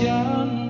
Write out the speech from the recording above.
想